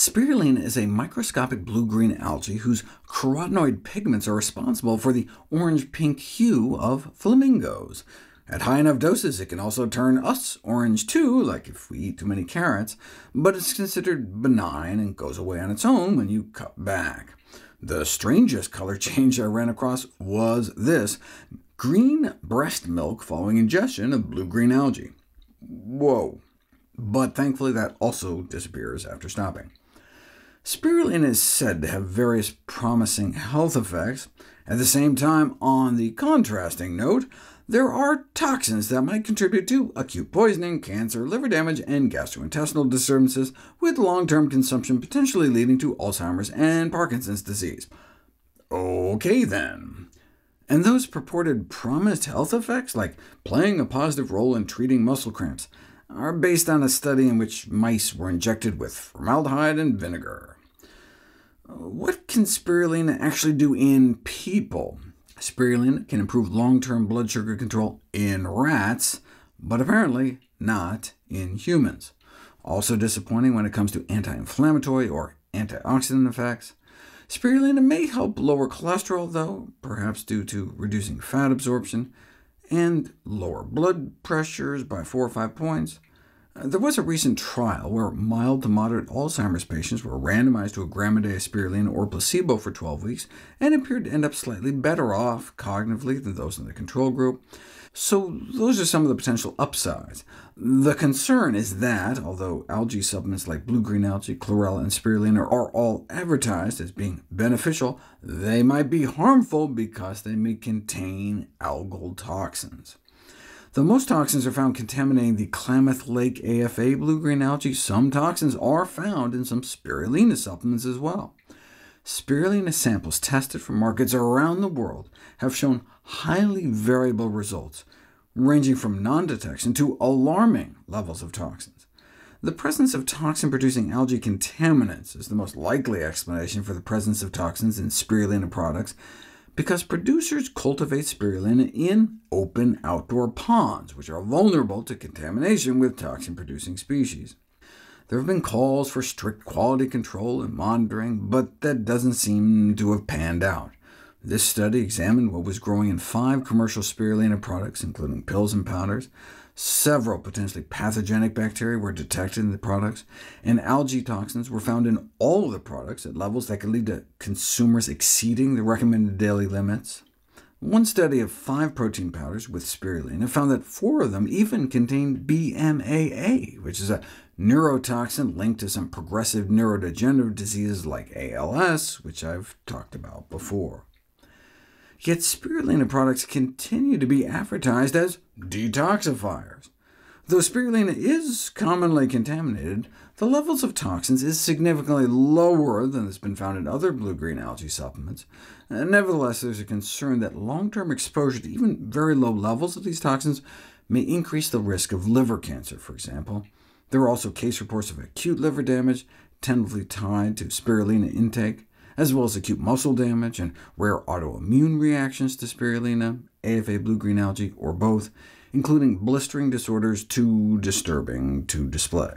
Spirulina is a microscopic blue-green algae whose carotenoid pigments are responsible for the orange-pink hue of flamingos. At high enough doses, it can also turn us orange too, like if we eat too many carrots, but it's considered benign and goes away on its own when you cut back. The strangest color change I ran across was this, green breast milk following ingestion of blue-green algae. Whoa! But thankfully that also disappears after stopping. Spirulina is said to have various promising health effects. At the same time, on the contrasting note, there are toxins that might contribute to acute poisoning, cancer, liver damage, and gastrointestinal disturbances, with long-term consumption potentially leading to Alzheimer's and Parkinson's disease. OK then. And those purported promised health effects, like playing a positive role in treating muscle cramps, are based on a study in which mice were injected with formaldehyde and vinegar. What can spirulina actually do in people? Spirulina can improve long-term blood sugar control in rats, but apparently not in humans. Also disappointing when it comes to anti-inflammatory or antioxidant effects. Spirulina may help lower cholesterol, though, perhaps due to reducing fat absorption, and lower blood pressures by 4 or 5 points. There was a recent trial where mild to moderate Alzheimer's patients were randomized to a gram a day of spirulina or placebo for 12 weeks, and appeared to end up slightly better off cognitively than those in the control group. So those are some of the potential upsides. The concern is that, although algae supplements like blue-green algae, chlorella, and spirulina are all advertised as being beneficial, they might be harmful because they may contain algal toxins. Though most toxins are found contaminating the Klamath Lake AFA blue-green algae, some toxins are found in some spirulina supplements as well. Spirulina samples tested from markets around the world have shown highly variable results, ranging from non-detection to alarming levels of toxins. The presence of toxin-producing algae contaminants is the most likely explanation for the presence of toxins in spirulina products, because producers cultivate spirulina in open outdoor ponds, which are vulnerable to contamination with toxin-producing species. There have been calls for strict quality control and monitoring, but that doesn't seem to have panned out. This study examined what was growing in five commercial spirulina products, including pills and powders. Several potentially pathogenic bacteria were detected in the products, and algae toxins were found in all of the products at levels that could lead to consumers exceeding the recommended daily limits. One study of five protein powders with spirulina found that four of them even contained BMAA, which is a neurotoxin linked to some progressive neurodegenerative diseases like ALS, which I've talked about before. Yet spirulina products continue to be advertised as detoxifiers. Though spirulina is commonly contaminated, the levels of toxins is significantly lower than has been found in other blue-green algae supplements. Nevertheless, there's a concern that long-term exposure to even very low levels of these toxins may increase the risk of liver cancer, for example. There are also case reports of acute liver damage, tentatively tied to spirulina intake as well as acute muscle damage and rare autoimmune reactions to spirulina, AFA blue-green algae, or both, including blistering disorders too disturbing to display.